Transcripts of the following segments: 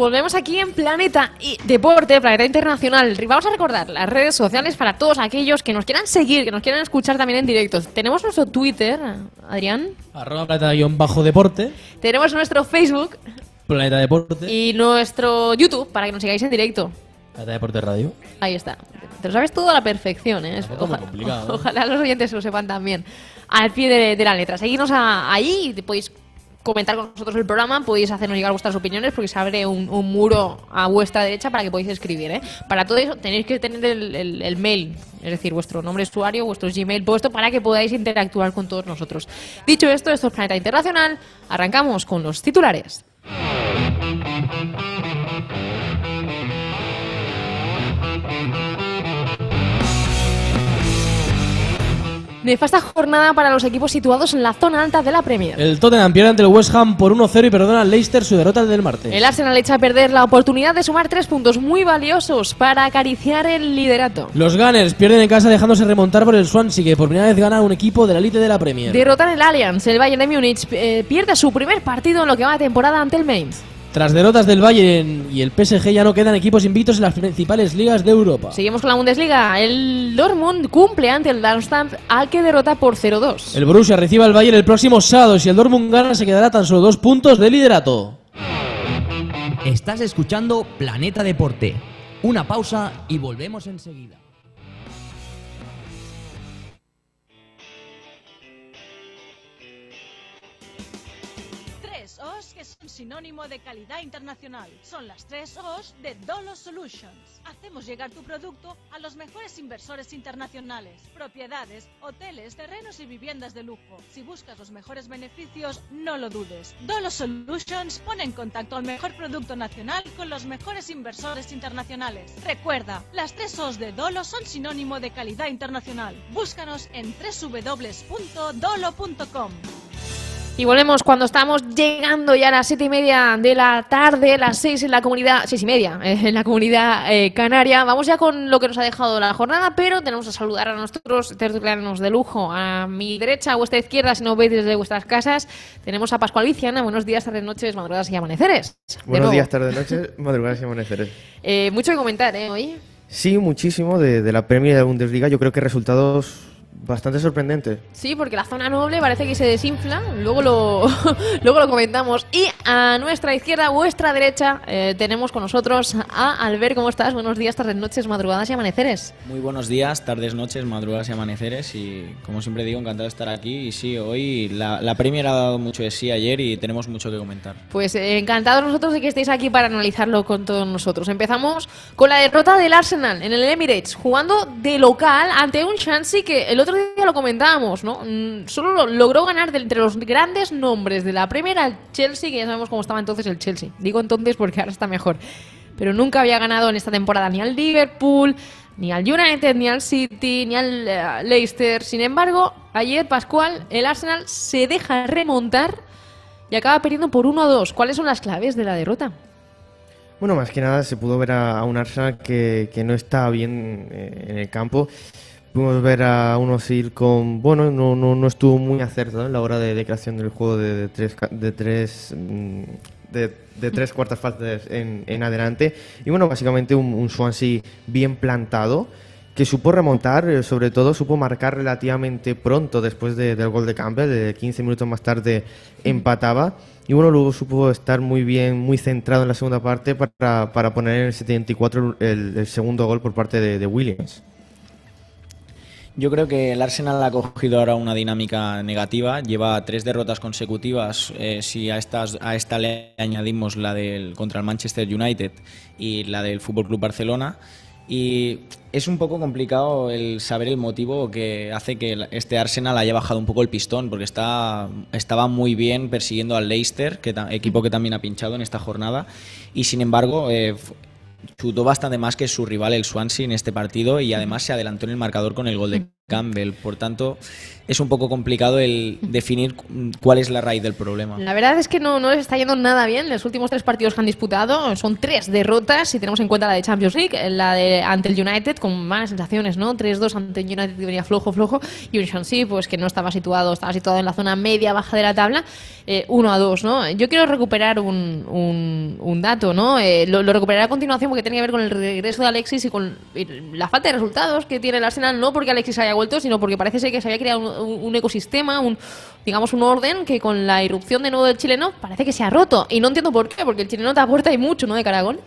volvemos aquí en Planeta y Deporte, Planeta Internacional. Vamos a recordar las redes sociales para todos aquellos que nos quieran seguir, que nos quieran escuchar también en directo. Tenemos nuestro Twitter, Adrián. Arroba planeta-deporte. Tenemos nuestro Facebook. Planeta Deporte. Y nuestro YouTube para que nos sigáis en directo. Planeta Deporte Radio. Ahí está. Te lo sabes todo a la perfección, ¿eh? complicado, Ojalá los oyentes lo sepan también. Al pie de, la letra. Seguidnos ahí y podéis comentar con nosotros el programa, podéis hacernos llegar vuestras opiniones porque se abre un, muro a vuestra derecha para que podáis escribir. ¿eh? Para todo eso tenéis que tener el, mail, es decir, vuestro nombre usuario, vuestro Gmail puesto para que podáis interactuar con todos nosotros. Dicho esto, esto es Planeta Internacional, arrancamos con los titulares. Nefasta jornada para los equipos situados en la zona alta de la Premier. El Tottenham pierde ante el West Ham por 1-0 y perdona al Leicester su derrota del martes. El Arsenal echa a perder la oportunidad de sumar tres puntos muy valiosos para acariciar el liderato. Los Gunners pierden en casa dejándose remontar por el Swansea que por primera vez gana un equipo de la elite de la Premier. Derrotan el Allianz. El Bayern de Múnich eh, pierde su primer partido en lo que va de temporada ante el Mainz. Tras derrotas del Bayern y el PSG ya no quedan equipos invictos en las principales ligas de Europa. Seguimos con la Bundesliga. El Dortmund cumple ante el Darmstadt al que derrota por 0-2. El Borussia recibe al Bayern el próximo sábado y si el Dortmund gana se quedará tan solo dos puntos de liderato. Estás escuchando Planeta Deporte. Una pausa y volvemos enseguida. Sinónimo de calidad internacional. Son las tres O's de Dolo Solutions. Hacemos llegar tu producto a los mejores inversores internacionales, propiedades, hoteles, terrenos y viviendas de lujo. Si buscas los mejores beneficios, no lo dudes. Dolo Solutions pone en contacto al mejor producto nacional con los mejores inversores internacionales. Recuerda, las tres O's de Dolo son sinónimo de calidad internacional. Búscanos en www.dolo.com. Y volvemos cuando estamos llegando ya a las siete y media de la tarde, las seis en la comunidad, seis y media eh, en la comunidad eh, canaria. Vamos ya con lo que nos ha dejado la jornada, pero tenemos que saludar a nuestros tertulianos de lujo. A mi derecha, a vuestra izquierda, si no veis desde vuestras casas, tenemos a Pascual Viciana. Buenos días, tardes, noches, madrugadas y amaneceres. Buenos días, tardes, noches, madrugadas y amaneceres. Eh, mucho que comentar, ¿eh? Hoy. Sí, muchísimo de, de la Premier de la Bundesliga. Yo creo que resultados Bastante sorprendente. Sí, porque la zona noble parece que se desinfla, luego lo, luego lo comentamos. Y a nuestra izquierda, vuestra derecha, eh, tenemos con nosotros a Albert. ¿Cómo estás? Buenos días, tardes, noches, madrugadas y amaneceres. Muy buenos días, tardes, noches, madrugadas y amaneceres. Y como siempre digo, encantado de estar aquí. Y sí, hoy la, la Premier ha dado mucho de sí ayer y tenemos mucho que comentar. Pues eh, encantados nosotros de que estéis aquí para analizarlo con todos nosotros. Empezamos con la derrota del Arsenal en el Emirates, jugando de local ante un Chelsea que el otro otro día lo comentábamos, ¿no? Mm, solo logró ganar de entre los grandes nombres de la primera el Chelsea, que ya sabemos cómo estaba entonces el Chelsea. Digo entonces porque ahora está mejor. Pero nunca había ganado en esta temporada ni al Liverpool, ni al United, ni al City, ni al eh, Leicester. Sin embargo, ayer, Pascual, el Arsenal se deja remontar y acaba perdiendo por 1 2. ¿Cuáles son las claves de la derrota? Bueno, más que nada se pudo ver a, un Arsenal que, que no está bien eh, en el campo Pudimos ver a unos ir con. Bueno, no, no, no estuvo muy acertado en la hora de, creación del juego de, tres. De tres mm, de, tres cuartas faltas en, en, adelante. Y bueno, básicamente un, un Swansea bien plantado que supo remontar, eh, sobre todo supo marcar relativamente pronto después del gol de Campbell, de 15 minutos más tarde empataba. Y bueno, luego supo estar muy bien, muy centrado en la segunda parte para, para poner en el 74 el, el segundo gol por parte de Williams. Yo creo que el Arsenal ha cogido ahora una dinámica negativa. Lleva tres derrotas consecutivas. Eh, si a, estas, a esta le añadimos la del contra el Manchester United y la del Fútbol Club Barcelona. Y es un poco complicado el saber el motivo que hace que este Arsenal haya bajado un poco el pistón, porque está, estaba muy bien persiguiendo al Leicester, que, equipo que también ha pinchado en esta jornada, y sin embargo eh, chutó bastante más que su rival el Swansea en este partido y además se adelantó en el marcador con el gol de Campbell. Por tanto, es un poco complicado el definir cu- cuál es la raíz del problema. La verdad es que no, no les está yendo nada bien. Los últimos tres partidos que han disputado son tres derrotas, si tenemos en cuenta la de Champions League, la de ante el United, con malas sensaciones, ¿no? 3-2 ante el United que venía flojo, flojo, y un Swansea, pues que no estaba situado, estaba situado en la zona media-baja de la tabla, eh, 1-2, ¿no? Yo quiero recuperar un, un, un dato, ¿no? Eh, lo, lo recuperaré a continuación porque tiene que ver con el regreso de Alexis y con la falta de resultados que tiene el Arsenal, no porque Alexis haya sino porque parece ser que se había creado un, un- ecosistema, un digamos un orden que con la irrupción de nuevo del chileno parece que se ha roto. Y no entiendo por qué, porque el chileno te aporta y mucho, ¿no? De Caragol.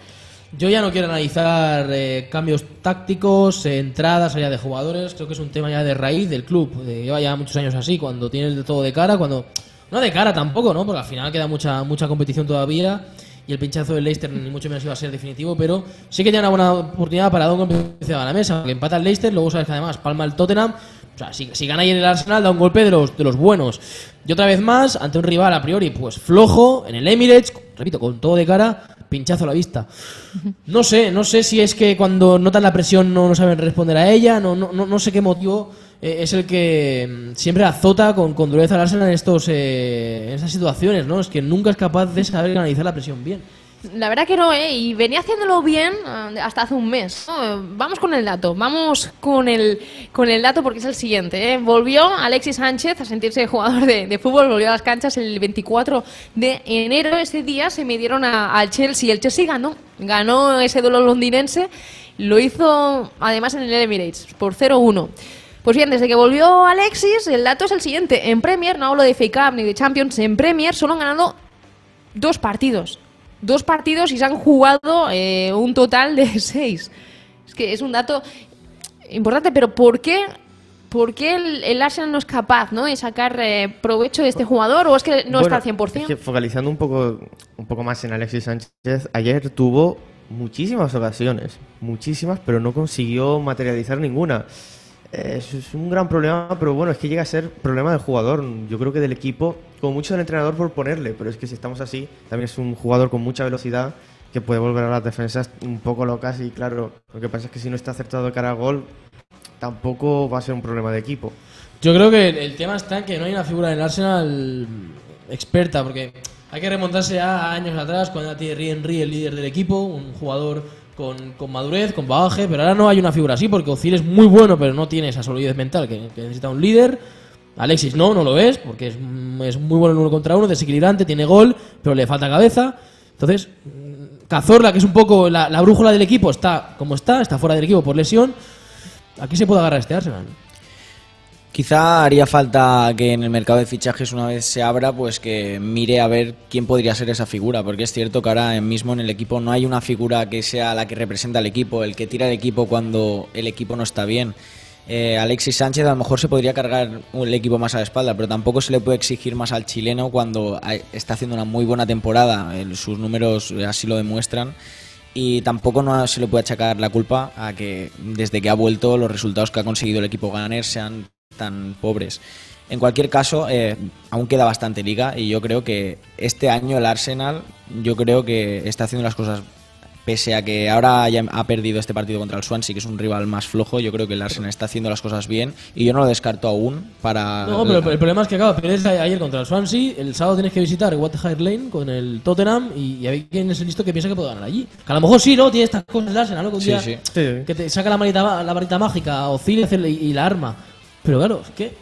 Yo ya no quiero analizar eh, cambios tácticos, eh, entradas allá de jugadores. Creo que es un tema ya de raíz del club. de- lleva ya muchos años así, cuando tienes todo de cara, cuando. No de cara tampoco, ¿no? Porque al final queda mucha, mucha competición todavía. Y el pinchazo del Leicester ni mucho menos iba a ser definitivo, pero sí que tiene una buena oportunidad para golpe encima de la mesa. Porque empata el Leicester, luego sabes que además palma el Tottenham. O sea, si, si gana ayer el Arsenal, da un golpe de los, de los buenos. Y otra vez más, ante un rival a priori, pues flojo, en el Emirates, repito, con todo de cara, pinchazo a la vista. No sé, no sé si es que cuando notan la presión no, no saben responder a ella, no, no, no sé qué motivo eh, es el que mm, siempre azota con, con dureza al Arsenal en, estos, eh, en esas situaciones, ¿no? Es que nunca es capaz de saber canalizar la presión bien. La verdad que no, ¿eh? Y venía haciéndolo bien eh, hasta hace un mes. Eh, Vamos con el dato, vamos con el, con el dato porque es el siguiente. ¿eh? Volvió Alexis Sánchez a sentirse jugador de, de fútbol, volvió a las canchas el 24 de enero. Ese día se midieron al Chelsea. El Chelsea ganó, ganó ese duelo londinense. Lo hizo además en el Emirates por 0-1. Pues bien, desde que volvió Alexis, el dato es el siguiente. En Premier, no hablo de FA Cup ni de Champions, en Premier solo han ganado dos partidos. Dos partidos y se han jugado eh, un total de seis. Es que es un dato importante, pero ¿por qué, por qué el, el Arsenal no es capaz ¿no? de sacar eh, provecho de este jugador o es que no Bueno, está al 100%? es que focalizando un poco, un poco más en Alexis Sánchez, ayer tuvo muchísimas ocasiones, muchísimas, pero no consiguió materializar ninguna. Es un gran problema, pero bueno, es que llega a ser problema del jugador. Yo creo que del equipo, como mucho del entrenador por ponerle, pero es que si estamos así, también es un jugador con mucha velocidad que puede volver a las defensas un poco locas y claro, lo que pasa es que si no está acertado de cara al gol, tampoco va a ser un problema de equipo. Yo creo que el tema está en que no hay una figura en el Arsenal experta, porque hay que remontarse a años atrás, cuando era Thierry Henry el líder del equipo, un jugador con, con madurez, con bagaje, pero ahora no hay una figura así, porque Ozil es muy bueno, pero no tiene esa solidez mental que, necesita un líder. Alexis no, no lo es, porque es, es muy bueno en uno contra uno, desequilibrante, tiene gol, pero le falta cabeza. Entonces, mm, Cazorla, que es un poco la, la brújula del equipo, está como está, está fuera del equipo por lesión. Aquí se puede agarrar este Arsenal. Quizá haría falta que en el mercado de fichajes una vez se abra, pues que mire a ver quién podría ser esa figura, porque es cierto que ahora mismo en el equipo no hay una figura que sea la que representa al equipo, el que tira el equipo cuando el equipo no está bien. Eh, Alexis Sánchez a lo mejor se podría cargar el equipo más a la espalda, pero tampoco se le puede exigir más al chileno cuando está haciendo una muy buena temporada, sus números eh, así lo demuestran. Y tampoco no se le puede achacar la culpa a que desde que ha vuelto los resultados que ha conseguido el equipo ganar sean tan pobres. En cualquier caso, eh, aún queda bastante liga y yo creo que este año el Arsenal, yo creo que está haciendo las cosas, pese a que ahora ya ha perdido este partido contra el Swansea, que es un rival más flojo, yo creo que el Arsenal está haciendo las cosas bien y yo no lo descarto aún para... No, pero el problema es que acaba pierdes a- ayer contra el Swansea, el sábado tienes que visitar Waterhire Lane con el Tottenham y, y hay quien es el listo que piensa que puede ganar allí. Que a lo mejor sí, ¿no? Tiene estas cosas el Arsenal, ¿no? Que un Sí, día sí. Que te saca la varita, la varita mágica, oscila y, y la arma. Pero claro, es que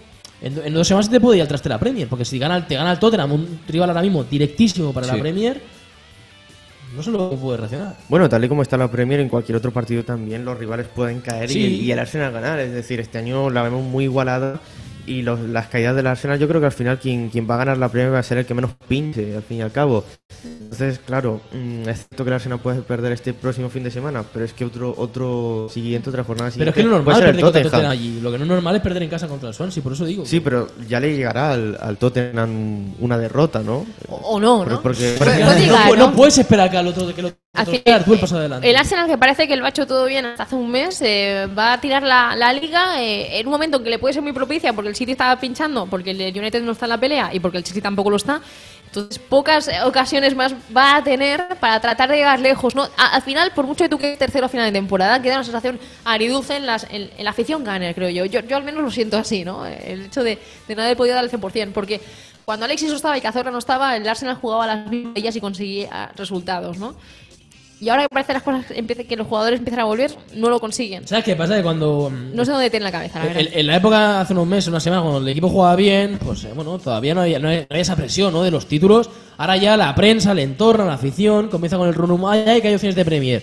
en, en dos semanas te puede ir al traste la Premier, porque si gana, te gana el Tottenham, un rival ahora mismo directísimo para la. Premier, no se lo puede reaccionar. Bueno, tal y como está la Premier, en cualquier otro partido también los rivales pueden caer y, el, y el Arsenal ganar. Es decir, este año la vemos muy igualada y los- las caídas del Arsenal, yo creo que al final quien, quien va a ganar la Premier va a ser el que menos pinche, al fin y al cabo. Entonces, claro, mm, es cierto que el Arsenal puede perder este próximo fin de semana, pero es que otro otro siguiente, otra jornada Pero es siguiente que no es puede normal el perder contra el Tottenham. Tottenham allí. Lo que no es normal es perder en casa contra el Swansea, por eso digo. Sí, pero ya le llegará al, al Tottenham una derrota, ¿no? O, o no, ¿no? porque- Puede- no, puede llegar, pu- ¿no? no puedes esperar que al otro que lo Al otro- tú el. El Arsenal, que parece que lo ha hecho todo bien hasta hace un mes, eh, va a tirar la, la liga eh, en un momento en que le puede ser muy propicia porque el City estaba pinchando, porque el United no está en la pelea y porque el City tampoco lo está. Entonces, pocas ocasiones más va a tener para tratar de llegar lejos, ¿no? A- al final, por mucho que tú quedes tercero a final de temporada, queda una sensación agridulce en, las, en, en la afición ganer, creo yo. yo. Yo al menos lo siento así, ¿no? El hecho de, de no haber podido dar el 100%, porque cuando Alexis no estaba y Cazorla no estaba, el Arsenal jugaba las villas y conseguía resultados, ¿no? Y ahora que parece las cosas que los jugadores empiezan a volver, no lo consiguen. ¿Sabes qué pasa? Que cuando. No sé dónde tiene la cabeza, la verdad. En, en la época, hace unos meses, una semana, cuando el equipo jugaba bien, pues eh, bueno, todavía no había, no había- esa presión ¿no? de los títulos. Ahora ya la prensa, el entorno, la afición, comienza con el rum ay, ay, que hay opciones de Premier.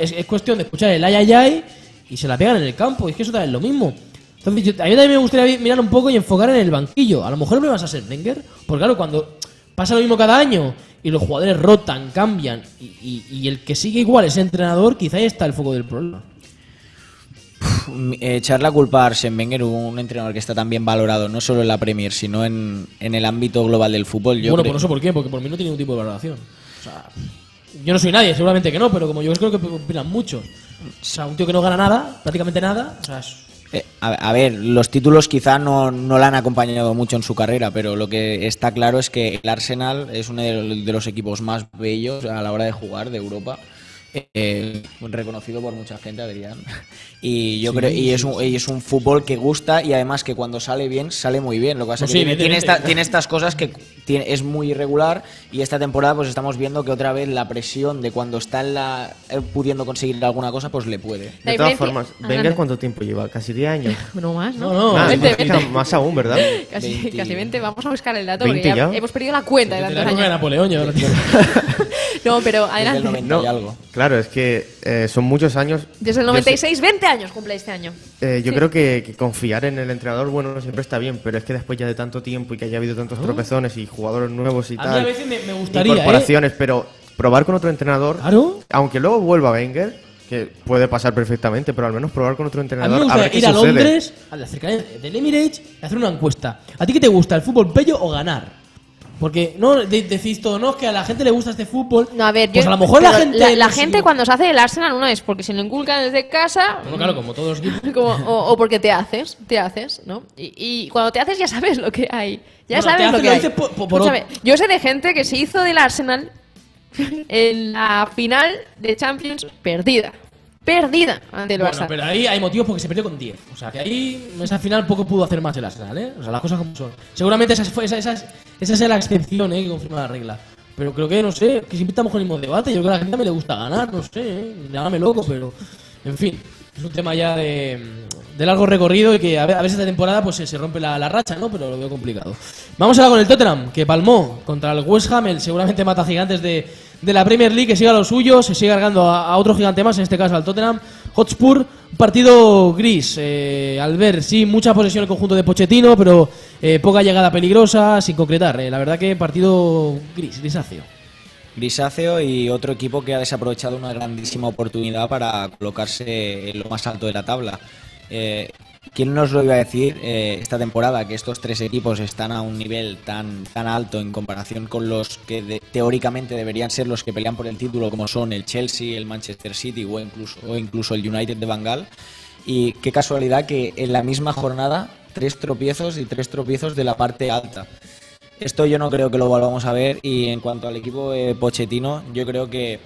Es, es cuestión de escuchar el ay, ay, ay y se la pegan en el campo. Y es que eso también es lo mismo. Entonces, yo- a mí también me gustaría mirar un poco y enfocar en el banquillo. A lo mejor no vas a ser Wenger, porque claro, cuando pasa lo mismo cada año y los jugadores rotan, cambian y, y- y el que sigue igual es entrenador, quizá ahí está el foco del problema. Echar la culpa a Arsene Wenger, un entrenador que está tan bien valorado, no solo en la Premier, sino en, en el ámbito global del fútbol. Yo bueno, creo- no sé por qué, porque por mí no tiene ningún tipo de valoración. O sea, yo no soy nadie, seguramente que no, pero como yo creo que opinan mucho. O sea, un tío que no gana nada, prácticamente nada, o sea, es- Eh, a, ver, los títulos quizá no, no la han acompañado mucho en su carrera, pero lo que está claro es que el Arsenal es uno de los equipos más bellos a la hora de jugar de Europa. Eh, reconocido por mucha gente, Adrián. Y yo Sí, creo y sí, es, un, y es un fútbol que gusta y además que cuando sale bien, sale muy bien. Lo que pasa No, es sí, que tiene, tiene evidentemente. esta- tiene estas cosas que tiene- es muy irregular y esta temporada pues estamos viendo que otra vez la presión de cuando está en la, eh, pudiendo conseguir alguna cosa pues le puede. De todas formas, Adelante. ¿Wenger cuánto tiempo lleva? ¿Casi 10 años? No más, ¿no? No, no, Ah, Veinte, más, veinte. más aún, ¿verdad? Casi, 20. casi 20. Vamos a buscar el dato 20 porque ya ya. hemos perdido la cuenta de tantos años. Napoleón. yo creo. No, pero Desde el adelante. 90 y algo. Claro, es que eh, son muchos años. Desde el Yo sé- 96, 20 años cumple este año. Eh, yo Sí. creo que, que confiar en el entrenador, bueno, siempre está bien, pero es que después ya de tanto tiempo y que haya habido tantos tropezones y jugadores nuevos y A mí tal, a veces me, me gustaría, ¿eh? incorporaciones, pero probar con otro entrenador, Claro. aunque luego vuelva Wenger, que puede pasar perfectamente, pero al menos probar con otro A mí entrenador. me a ver qué ir a sucede. Londres, a la cercanía del Emirates, y hacer una encuesta. ¿A ti qué te gusta, el fútbol bello o ganar? Porque no de- decís todo, no, es que a la gente le gusta este fútbol. No, a ver, pues yo- a lo mejor la gente. La, la gente no- cuando se hace el Arsenal, uno es porque se lo inculcan desde casa. Bueno, claro, como todos como- o, o porque te haces, te haces, ¿no? Y, y cuando te haces ya sabes lo que hay. Ya Bueno, sabes lo que lo hay. por- por- Escúchame, yo sé de gente que se hizo del Arsenal en la final de Champions perdida. Perdida ante el Bueno, Barça. pero ahí hay motivos porque se perdió con 10. O sea, que ahí, esa final, poco pudo hacer más el Arsenal, ¿eh? O sea, las cosas como son. Seguramente esa, fue, esa, esa, es- esa es la excepción, ¿eh? Que confirma la regla. Pero creo que, no sé, que siempre estamos con el mismo debate. Yo creo que a la gente también le gusta ganar, no sé, ¿eh? Llámame loco, pero. En fin, es un tema ya de, largo recorrido y que a a si esta temporada pues se, rompe la, racha, ¿no? Pero lo veo complicado. Vamos ahora con el Tottenham, que palmó contra el West Ham, el seguramente mata gigantes de, de la Premier League, que siga lo suyo, se sigue cargando a, a otro gigante más, en este caso al Tottenham. Hotspur, partido gris, eh, al ver, sí, mucha posesión el conjunto de Pochettino, pero eh, poca llegada peligrosa, sin concretar. eh. La verdad que partido gris, grisáceo. Grisáceo y otro equipo que ha desaprovechado una grandísima oportunidad para colocarse en lo más alto de la tabla. Eh, ¿Quién nos lo iba a decir eh, esta temporada que estos tres equipos están a un nivel tan, tan alto en comparación con los que teóricamente deberían ser los que pelean por el título, como son el Chelsea, el Manchester City o incluso, o incluso el United de Bangal? Y qué casualidad que en la misma jornada tres tropiezos y tres tropiezos de la parte alta. Esto yo no creo que lo volvamos a ver y en cuanto al equipo de Pochettino, yo creo que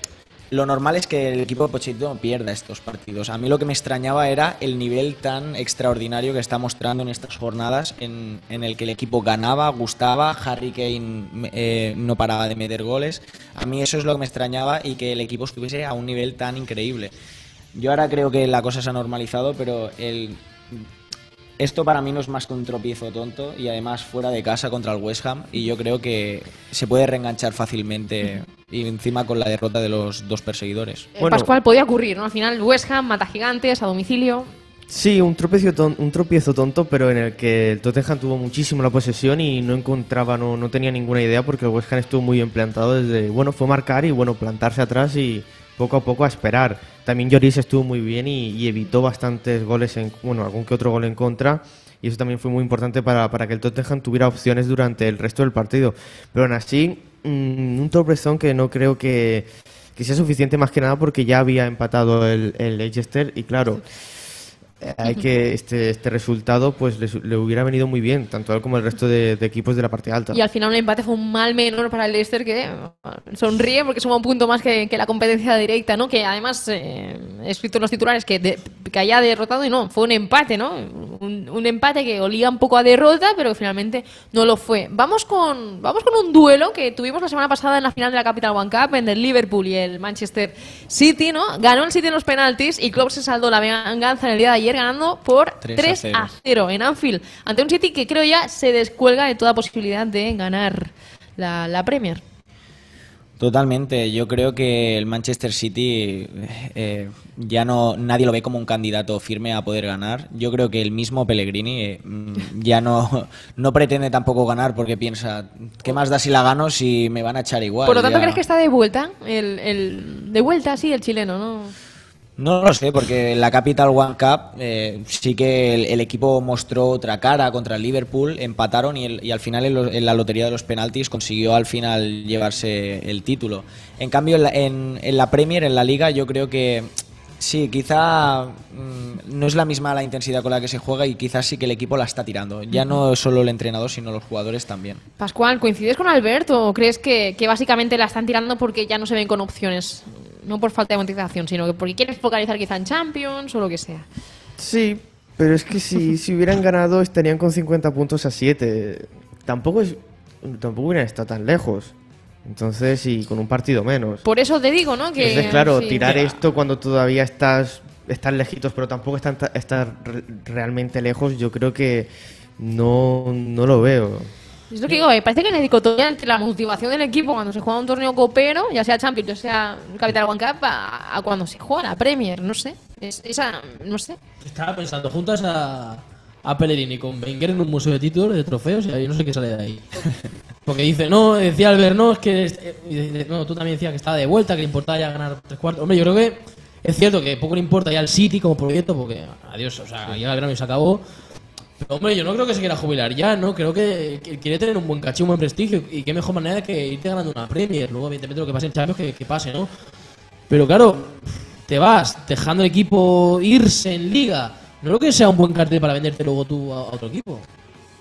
lo normal es que el equipo de Pochettino pierda estos partidos. A mí lo que me extrañaba era el nivel tan extraordinario que está mostrando en estas jornadas en, en el que el equipo ganaba, gustaba, Harry Kane eh, no paraba de meter goles. A mí eso es lo que me extrañaba y que el equipo estuviese a un nivel tan increíble. Yo ahora creo que la cosa se ha normalizado, pero el, esto para mí no es más que un tropiezo tonto y además fuera de casa contra el West Ham y yo creo que se puede reenganchar fácilmente y encima con la derrota de los dos perseguidores. Eh, Bueno. Pascual podía ocurrir, ¿no? Al final, West Ham mata gigantes a domicilio. Sí, un tropiezo, ton- un tropiezo tonto, pero en el que el Tottenham tuvo muchísimo la posesión y no encontraba, no, no tenía ninguna idea porque el West Ham estuvo muy bien plantado desde, bueno, fue marcar y bueno, plantarse atrás y poco a poco a esperar. También Lloris estuvo muy bien y, evitó bastantes goles, en, bueno, algún que otro gol en contra y eso también fue muy importante para, para que el Tottenham tuviera opciones durante el resto del partido. Pero aún así, mm, un tropezón que no creo que, que sea suficiente más que nada porque ya había empatado el, el Leicester y claro... hay que este, este resultado pues le, hubiera venido muy bien, tanto él como al resto de, equipos de la parte alta. Y al final un empate fue un mal menor para el Leicester que eh, sonríe porque suma un punto más que, la competencia directa, ¿no? Que además eh, escrito en los titulares que, de- que haya derrotado y no, fue un empate, ¿no? Un, un empate que olía un poco a derrota, pero que finalmente no lo fue. Vamos con, vamos con un duelo que tuvimos la semana pasada en la final de la Capital One Cup, en el Liverpool y el Manchester City, ¿no? Ganó el City en los penaltis y Klopp se saldó la venganza en el día de ayer ganando por 3 a 3 0. a 0 en Anfield ante un City que creo ya se descuelga de toda posibilidad de ganar la, la Premier. Totalmente, yo creo que el Manchester City eh, ya no nadie lo ve como un candidato firme a poder ganar. Yo creo que el mismo Pellegrini eh, mm, ya no, no pretende tampoco ganar porque piensa, ¿qué más da si la gano si me van a echar igual? Por lo tanto, Ya- ¿crees que está de vuelta? El, el- de vuelta, sí, el chileno, ¿no? No lo sé, porque en la Capital One Cup eh, sí que el, equipo mostró otra cara contra el Liverpool, empataron y, al final en, en la lotería de los penaltis consiguió al final llevarse el título. En cambio, en la, en- en la Premier, en la Liga, yo creo que sí, quizá mm, no es la misma la intensidad con la que se juega y quizás sí que el equipo la está tirando. Ya no solo el entrenador, sino los jugadores también. Pascual, ¿coincides con Alberto o crees que, que básicamente la están tirando porque ya no se ven con opciones? No por falta de motivación, sino que porque quieren focalizar quizá en Champions o lo que sea. Sí, pero es que si, si hubieran ganado estarían con 50 puntos a 7. Tampoco, es, tampoco hubieran estado tan lejos. Entonces, y con un partido menos. Por eso te digo, ¿no? Que, Entonces, claro, sí. tirar esto cuando todavía estás, estás lejitos, pero tampoco están, re- realmente lejos, yo creo que no, no lo veo. Es lo que digo, eh, parece que hay una dicotomía entre la motivación del equipo cuando se juega un torneo copero, ya sea Champions, ya sea Capital One Cup, a, a cuando se juega la Premier, no sé. Es, esa, no sé. Estaba pensando, juntas a, a Pellegrini con Wenger en un museo de títulos, de trofeos, y ahí no sé qué sale de ahí. Porque dice, no, decía Albert, no, es que. dice, no, tú también decías que estaba de vuelta, que le importaba ya ganar tres cuartos. Hombre, yo creo que es cierto que poco le importa ya al City como proyecto, porque adiós, o sea, llega el verano y se acabó. Pero hombre, yo no creo que se quiera jubilar ya, ¿no? Creo que, que quiere tener un buen caché, un buen prestigio. Y qué mejor manera que irte ganando una Premier. Luego, evidentemente, lo que pase en Champions, que, que pase, ¿no? Pero claro, te vas dejando el equipo irse en liga. No creo que sea un buen cartel para venderte luego tú a, a otro equipo.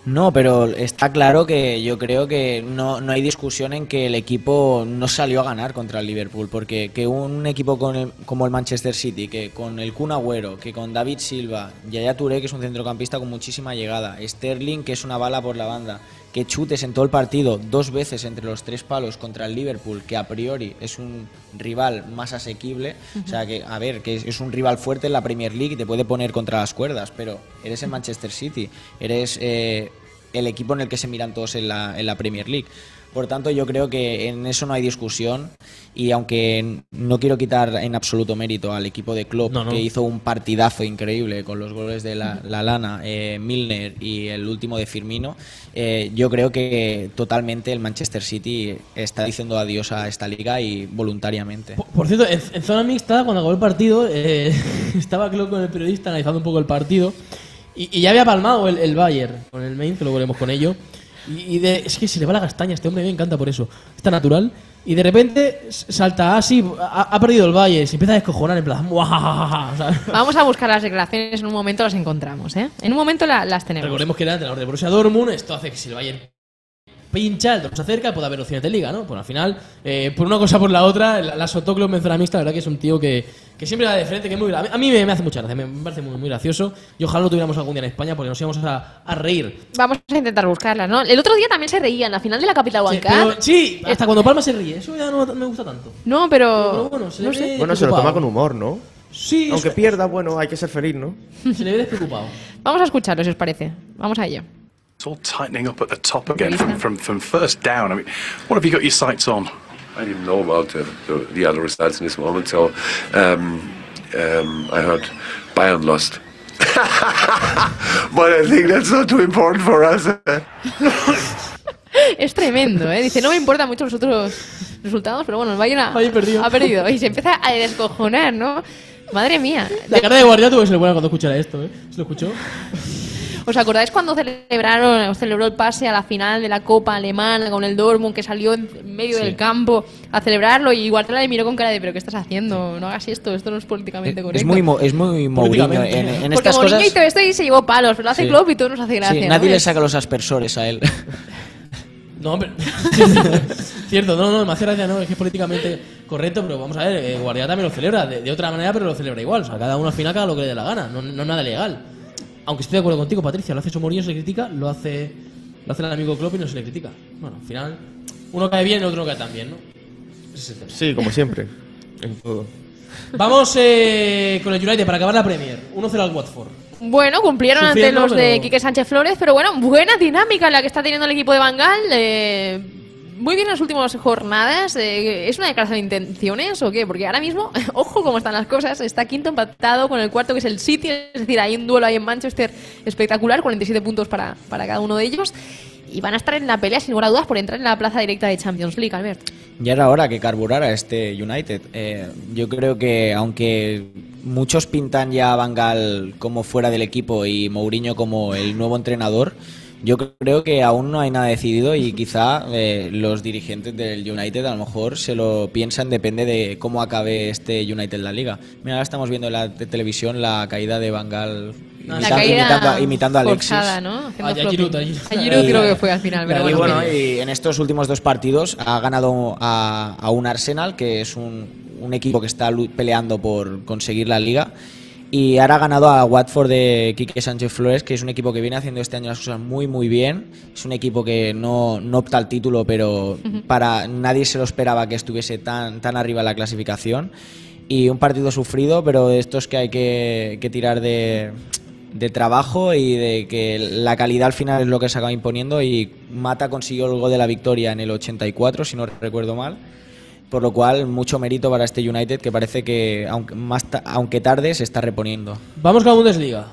No, pero está claro que yo creo que no, no hay discusión en que el equipo no salió a ganar contra el Liverpool, porque que un equipo con el- como el Manchester City, que con el Kun Agüero, que con David Silva, Yaya Touré, que es un centrocampista con muchísima llegada, Sterling, que es una bala por la banda, que chutes en todo el partido dos veces entre los tres palos contra el Liverpool, que a priori es un rival más asequible, o sea que, a ver, que es, un rival fuerte en la Premier League y te puede poner contra las cuerdas, pero eres el Manchester City, eres eh, el equipo en el que se miran todos en la, en la Premier League. Por tanto, yo creo que en eso no hay discusión y aunque no quiero quitar en absoluto mérito al equipo de Klopp, No, no. que hizo un partidazo increíble con los goles de la, la Lana, eh, Milner y el último de Firmino, eh, yo creo que totalmente el Manchester City está diciendo adiós a esta liga y voluntariamente. Por, por cierto, en, en zona mixta, cuando acabó el partido, eh, estaba Klopp con el periodista analizando un poco el partido y, y ya había palmado el, el Bayern con el main, que luego veremos con ello. Y, y de- es que se le va la castaña, este hombre me encanta por eso. Está natural. Y de repente salta así, ha, ha perdido el Bayern, se empieza a descojonar en plan. "Muajajaja", o sea, Vamos a buscar las declaraciones, en un momento las encontramos, ¿eh? En un momento la- las tenemos. Recordemos que era entrenador de Borussia Dortmund, esto hace que si el Bayern pincha, el se acerca, puede haber opciones de liga, ¿no? Pues al final, eh, por una cosa por la otra, la, la zona mixta, la verdad que es un tío que, que siempre va de frente, que es muy gra- A mí me, me hace mucha gracia, me, me parece muy, muy gracioso y ojalá lo tuviéramos algún día en España porque nos íbamos a, a reír. Vamos a intentar buscarlas, ¿no? El otro día también se reía en la final de la Capital One Sí, pero- sí, hasta cuando Palma se ríe, eso ya no me gusta tanto. No, Pero pero. bueno, se no sé. Bueno, se lo toma con humor, ¿no? Sí, Aunque eso- pierda, bueno, hay que ser feliz, ¿no? se le ve despreocupado. Vamos a escucharlo, si os parece. Vamos a ello. It's all tightening up at the top again from, from, from first down. I mean, what have you got your sights on? I didn't know about the, the, the other results in this moment, so um, um, I heard Bayern lost. but I think that's not too important for us. Es tremendo, ¿eh? Dice, no me importan mucho los otros resultados, pero bueno, el Bayern ha, Bayern perdió. ha perdido. Y se empieza a descojonar, ¿no? Madre mía. La cara de Guardiola tuvo que ser buena cuando escuchara esto, ¿eh? ¿Se lo escuchó? ¿Os acordáis cuando celebraron, celebró el pase a la final de la Copa Alemana con el Dortmund que salió en medio Sí. del campo a celebrarlo y Guardiola le miró con cara de pero qué estás haciendo? No hagas esto, esto no es políticamente correcto. Es muy, mo- es muy Mourinho. En, en Porque estas Mourinho cosas. hizo esto y se llevó palos, pero lo hace Sí. Klopp y todo nos hace gracia. sí, ¿no? nadie le saca los aspersores a él. No, hombre. Cierto, no, no, me hace gracia, no, es que es políticamente correcto, pero vamos a ver, eh, Guardiola también lo celebra, de, de otra manera, pero lo celebra igual. O sea, cada uno al final haga lo que le dé la gana, no, no es nada legal. Aunque estoy de acuerdo contigo, Patricia, lo hace su Mourinho, se le critica, lo hace, lo hace el amigo Klopp y no se le critica. Bueno, al final, uno cae bien y el otro no cae tan bien, ¿no? Ese es el tema. Sí, como siempre. En todo. Vamos eh, con el United para acabar la Premier. 1-0 al Watford. Bueno, cumplieron ante los de pero- Quique Sánchez Flores, pero bueno, buena dinámica la que está teniendo el equipo de Bangal. eh, muy bien en las últimas jornadas. eh, ¿Es una declaración de intenciones o qué? Porque ahora mismo, ojo cómo están las cosas, está quinto empatado con el cuarto que es el City, es decir, hay un duelo ahí en Manchester espectacular, 47 puntos para, para cada uno de ellos. Y van a estar en la pelea, sin lugar a dudas, por entrar en la plaza directa de Champions League, Albert. Ya era hora que carburara este United. Eh, yo creo que aunque muchos pintan ya a Van Gaal como fuera del equipo y Mourinho como el nuevo entrenador, yo creo que aún no hay nada decidido y quizá eh, los dirigentes del United a lo mejor se lo piensan, depende de cómo acabe este United la liga. Mira, ahora estamos viendo en la te- televisión la caída de imita- caída imitando, a- imitando a Alexis. forzada, ¿no? Ah, y Giroud, flopping. a Giroud. A Giroud Y- creo que fue al final, pero y bueno. bueno, que- y en estos últimos dos partidos ha ganado a, a un Arsenal, que es un, un equipo que está lu- peleando por conseguir la liga. Y ahora ha ganado a Watford de Quique Sánchez Flores, que es un equipo que viene haciendo este año las cosas muy, muy bien. Es un equipo que no, no opta al título, pero para nadie se lo esperaba que estuviese tan, tan arriba en la clasificación. Y un partido sufrido, pero de estos que hay que, que tirar de, de trabajo y de que la calidad al final es lo que se acaba imponiendo y Mata consiguió el gol de la victoria en el 84, si no recuerdo mal. Por lo cual, mucho mérito para este United que parece que, aunque, más ta- aunque tarde, se está reponiendo. Vamos con la Bundesliga.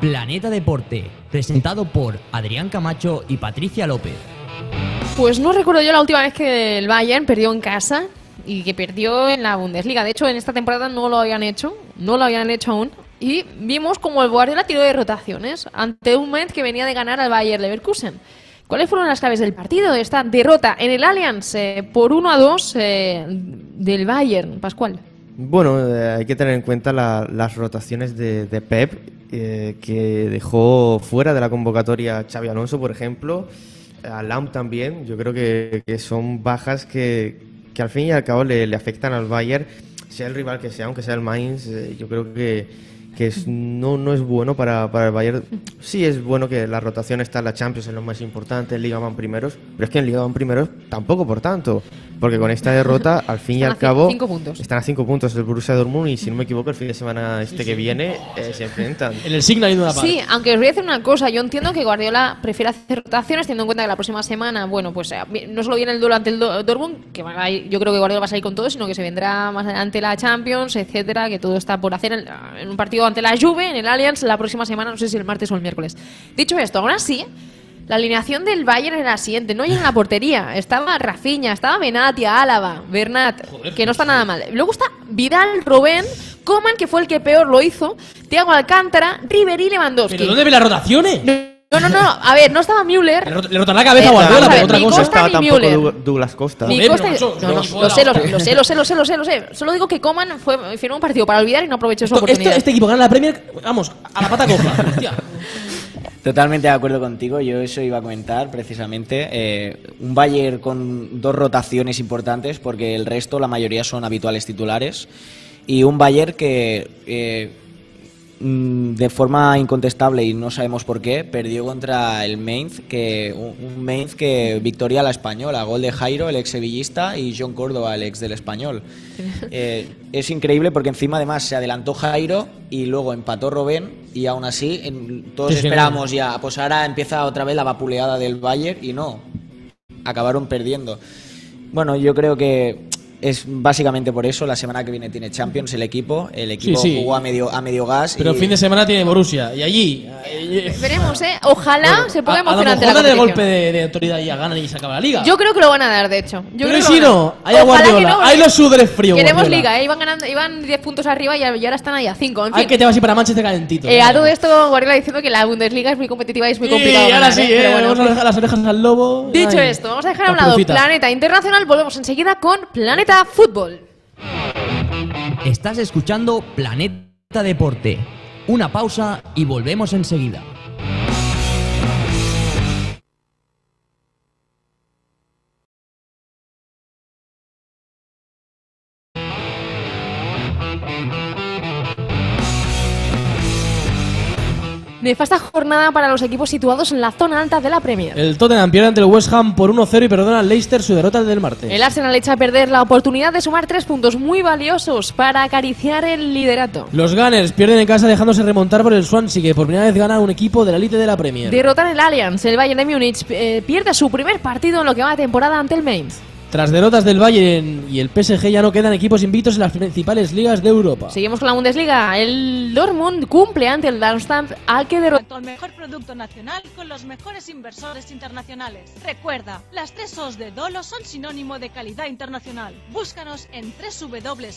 Planeta Deporte, presentado por Adrián Camacho y Patricia López. Pues no recuerdo yo la última vez que el Bayern perdió en casa y que perdió en la Bundesliga. De hecho, en esta temporada no lo habían hecho, no lo habían hecho aún. Y vimos como el Guardiola tiró de rotaciones ante un Mainz que venía de ganar al Bayern Leverkusen. ¿Cuáles fueron las claves del partido? Esta derrota en el Allianz eh, por 1 a 2 eh, del Bayern, Pascual. Bueno, eh, hay que tener en cuenta la- las rotaciones de, Pep, que dejó fuera de la convocatoria a Xavi Alonso, por ejemplo, a Lam también. Yo creo que, son bajas que, que al fin y al cabo le, afectan al Bayern, sea el rival que sea, aunque sea el Mainz. yo creo que, que es- no, no es bueno para, para el Bayern. Sí es bueno que la rotación está en la Champions, es lo más importante, en Liga van primeros, pero es que en Liga van primeros tampoco por tanto, porque con esta derrota, al fin y al cabo... cinco puntos. Están a cinco puntos del Borussia Dortmund y si no me equivoco el fin de semana este que viene eh, se enfrentan. En el Signal y en una parte. Sí, aunque os voy a decir una cosa, yo entiendo que Guardiola prefiere hacer rotaciones teniendo en cuenta que la próxima semana, bueno, pues eh, no solo viene el duelo ante el Do- Dortmund, que va a ir- yo creo que Guardiola va a salir con todo, sino que se vendrá más adelante la Champions, etcétera, que todo está por hacer en, en un partido ante la Juve, en el Allianz, la próxima semana, no sé si el martes o el miércoles. Dicho esto, ahora sí, la alineación del Bayern era la siguiente, no hay en la portería, estaba Rafinha, estaba Benatia, Álava, Bernat, que no está nada mal. Luego está Vidal, Robén, Coman, que fue el que peor lo hizo, Thiago Alcántara, Ribery, Lewandowski. ¿Pero dónde ve las rotaciones? No, no, no, a ver, no estaba Le, Müller. le rotará la cabeza Eh, a Guardiola, pero otra cosa. No estaba tampoco Douglas Costa. Ni no, no no, lo sé, lo, sé, lo sé, lo sé, lo sé, lo sé. Solo digo que Coman fue, firmó un partido para olvidar y no aprovechó su Esto- esto- oportunidad. este equipo gana la Premier, vamos, a la pata coja. Totalmente de acuerdo contigo, yo eso iba a comentar precisamente. eh, un Bayern con dos rotaciones importantes, porque el resto, la mayoría son habituales titulares. Y un Bayern que, eh, de forma incontestable, y no sabemos por qué, perdió contra el Mainz, que, un, Mainz que victoria a la española, gol de Jairo, el ex sevillista, y John Córdoba, el ex del español. Eh, es increíble porque encima además se adelantó Jairo y luego empató Robén y aún así en- todos Sí, sí, esperamos ya, pues ahora empieza otra vez la vapuleada del Bayern y no, acabaron perdiendo. Bueno, yo creo que es básicamente por eso, la semana que viene tiene Champions el equipo, el equipo Sí, sí. jugó a medio, a medio gas Pero y el fin de semana tiene Borussia. Y allí, Eh, Veremos, ¿eh? Ojalá se ponga a, a lo emocionante mejor la dan el competición. golpe de, de autoridad y ya ganan y se acaba la liga. Yo creo que lo van a dar, de hecho. Yo Pero creo y si no, hay a Guardiola, no, hay porque los sudores fríos. Queremos Guardiola. liga, ¿eh? Iban ganando, iban 10 puntos arriba y, y ahora están ahí a 5. En Hay que te vas a ir para Manchester calentito. Eh, ¿eh? a todo esto, Guardiola diciendo que la Bundesliga es muy competitiva y es muy Sí, complicado. ahora ganar, sí, ¿eh? eh, Pero bueno, vamos a dejar las orejas al lobo. Dicho Ay, esto, vamos a dejar a un lado. Planeta Internacional. Volvemos enseguida con Planeta Fútbol. Estás escuchando Planeta Deporte. Una pausa y volvemos enseguida. Nefasta jornada para los equipos situados en la zona alta de la Premier. El Tottenham pierde ante el West Ham por 1-0 y perdona al Leicester su derrota del martes. El Arsenal echa a perder la oportunidad de sumar tres puntos muy valiosos para acariciar el liderato. Los Gunners pierden en casa dejándose remontar por el Swansea que por primera vez gana un equipo de la elite de la Premier. Derrotar el Allianz, el Bayern de Múnich eh, pierde su primer partido en lo que va de temporada ante el Mainz. Tras derrotas del Bayern y el PSG ya no quedan equipos invictos en las principales ligas de Europa. Seguimos con la Bundesliga. El Dortmund cumple ante el Darmstadt al que derrotó. Al mejor producto nacional con los mejores inversores internacionales. Recuerda, las tres O's de Dolo son sinónimo de calidad internacional. Búscanos en www.dolo.com.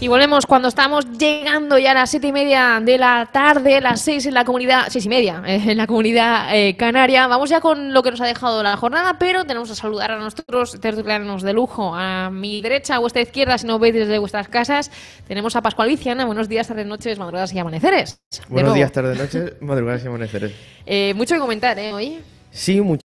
Y volvemos cuando estamos llegando ya a las siete y media de la tarde, las seis en la comunidad, seis y media eh, en la comunidad eh, canaria. Vamos ya con lo que nos ha dejado la jornada, pero tenemos que saludar a nuestros tertulianos de lujo. A mi derecha, a vuestra izquierda, si no veis desde vuestras casas, tenemos a Pascual Viciana. Buenos días, tardes, noches, madrugadas y amaneceres. De Buenos nuevo. días, tardes, noches, madrugadas y amaneceres. Eh, mucho que comentar, ¿eh? Hoy. Sí, mucho.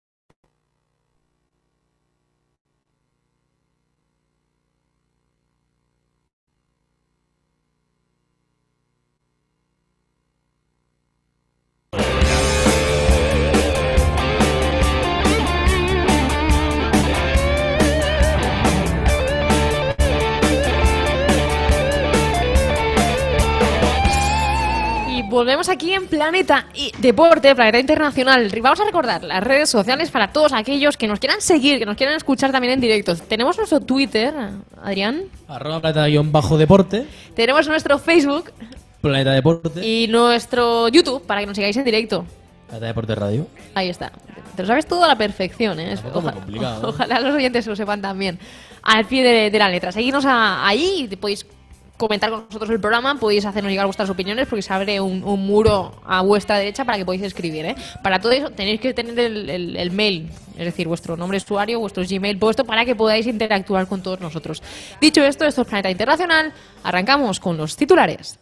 Volvemos aquí en Planeta y Deporte, Planeta Internacional. Vamos a recordar las redes sociales para todos aquellos que nos quieran seguir, que nos quieran escuchar también en directo. Tenemos nuestro Twitter, Adrián. Arroba planeta-deporte. Tenemos nuestro Facebook Planeta Deporte. y nuestro YouTube para que nos sigáis en directo. Planeta Deporte Radio. Ahí está. Te lo sabes todo a la perfección, ¿eh? Muy complicado, ¿eh? Ojalá los oyentes lo sepan también. Al pie de, de la letra. Seguidnos a- ahí y podéis comentar con nosotros el programa, podéis hacernos llegar vuestras opiniones porque se abre un, un muro a vuestra derecha para que podáis escribir. ¿eh? Para todo eso tenéis que tener el, el- el mail, es decir, vuestro nombre de usuario, vuestro Gmail puesto para que podáis interactuar con todos nosotros. Dicho esto, esto es Planeta Internacional. Arrancamos con los titulares.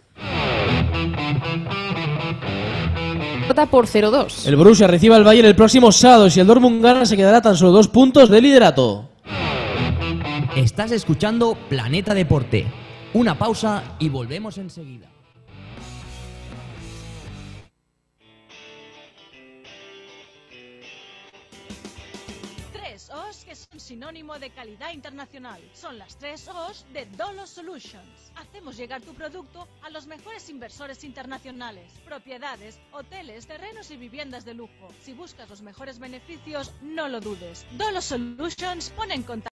Vota por 0-2. El Borussia recibe al Bayern el próximo sábado y si el Dortmund gana se quedará tan solo dos puntos de liderato. Estás escuchando Planeta Deporte. Una pausa y volvemos enseguida. Tres O's que son sinónimo de calidad internacional. Son las tres O's de Dolo Solutions. Hacemos llegar tu producto a los mejores inversores internacionales, propiedades, hoteles, terrenos y viviendas de lujo. Si buscas los mejores beneficios, no lo dudes. Dolo Solutions pone en contacto